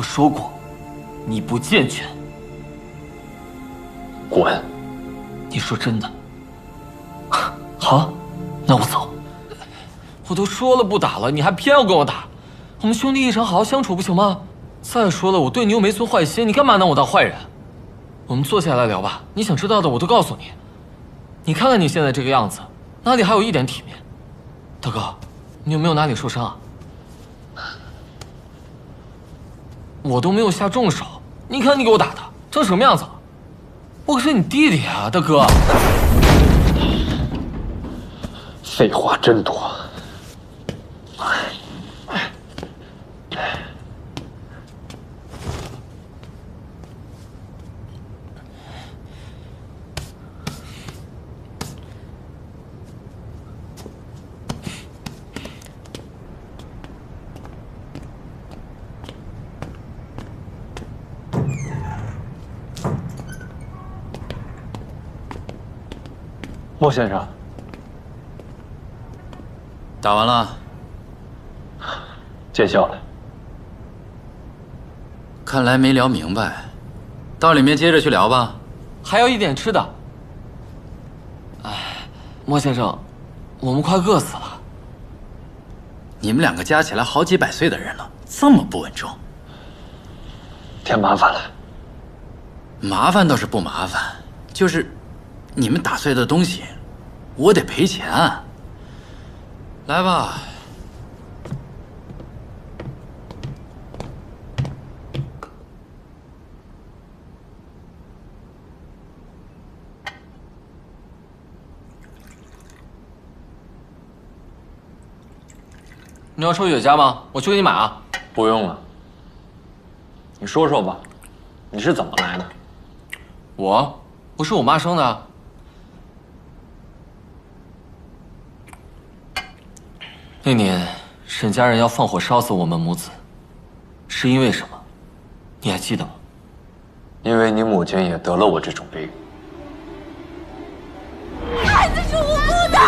我说过，你不健全。滚！你说真的？好，那我走。我都说了不打了，你还偏要跟我打。我们兄弟一场，好好相处不行吗？再说了，我对你又没存坏心，你干嘛拿我当坏人？我们坐下来聊吧，你想知道的我都告诉你。你看看你现在这个样子，哪里还有一点体面？大哥，你有没有哪里受伤啊？我都没有下重手，你看你给我打的成什么样子了？我可是你弟弟啊，大哥！废话真多。哎莫先生，打完了，见笑了。看来没聊明白，到里面接着去聊吧。还有一点吃的。哎，莫先生，我们快饿死了。你们两个加起来好几百岁的人了，这么不稳重，添麻烦了。麻烦倒是不麻烦，就是。你们打碎的东西，我得赔钱。来吧，你要抽雪茄吗？我去给你买啊。不用了。你说说吧，你是怎么来的？我，我是我妈生的。那年，沈家人要放火烧死我们母子，是因为什么？你还记得吗？因为你母亲也得了我这种病。孩子是无辜的，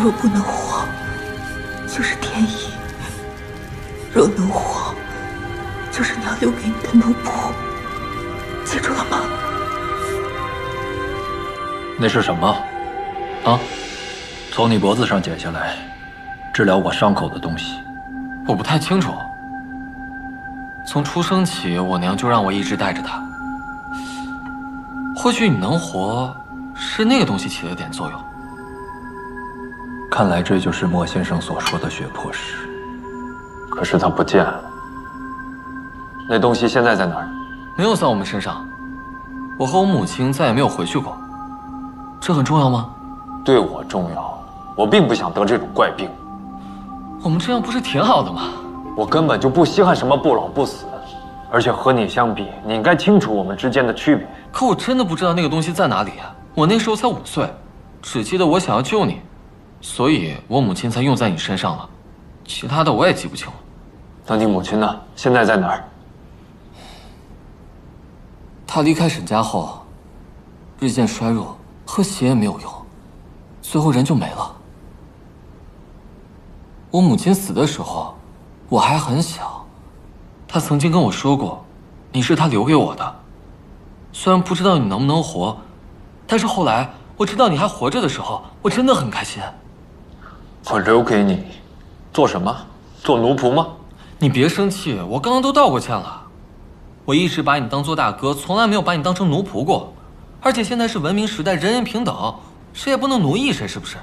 若不能活，就是天意；若能活，就是娘留给你的奴仆。记住了吗？那是什么？啊？从你脖子上剪下来，治疗我伤口的东西。我不太清楚。从出生起，我娘就让我一直带着它。或许你能活，是那个东西起了点作用。看来这就是莫先生所说的血魄石。可是它不见了。那东西现在在哪儿？没有在我们身上。我和我母亲再也没有回去过。这很重要吗？对我重要。我并不想得这种怪病。我们这样不是挺好的吗？我根本就不稀罕什么不老不死。而且和你相比，你应该清楚我们之间的区别。可我真的不知道那个东西在哪里啊！我那时候才五岁，只记得我想要救你。所以，我母亲才用在你身上了，其他的我也记不清了。那你母亲呢？现在在哪儿？她离开沈家后，日渐衰弱，喝血也没有用，最后人就没了。我母亲死的时候，我还很小，她曾经跟我说过，你是她留给我的。虽然不知道你能不能活，但是后来我知道你还活着的时候，我真的很开心。我留给你，做什么？做奴仆吗？你别生气，我刚刚都道过歉了。我一直把你当做大哥，从来没有把你当成奴仆过。而且现在是文明时代，人人平等，谁也不能奴役谁，是不是？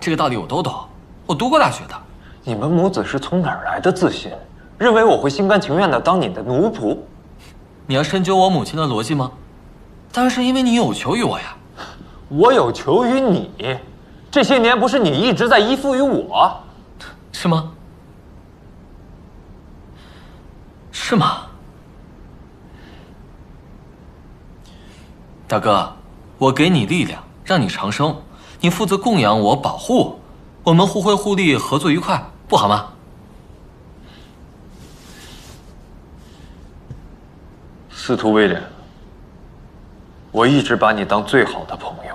这个道理我都懂，我读过大学的。你们母子是从哪儿来的自信，认为我会心甘情愿的当你的奴仆？你要深究我母亲的逻辑吗？当然是因为你有求于我呀。我有求于你，这些年不是你一直在依附于我？是吗？是吗？大哥，我给你力量，让你长生，你负责供养我、保护我，我们互惠互利，合作愉快，不好吗？司徒威廉，我一直把你当最好的朋友，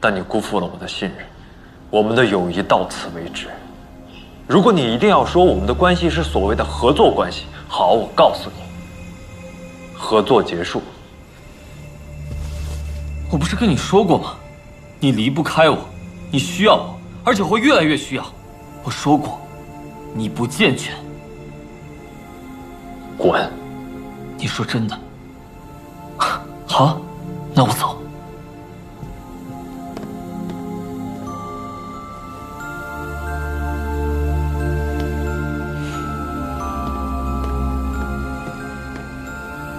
但你辜负了我的信任，我们的友谊到此为止。如果你一定要说我们的关系是所谓的合作关系，好，我告诉你，合作结束。我不是跟你说过吗？你离不开我，你需要我，而且会越来越需要。我说过，你不健全。滚！你说真的？好，那我走。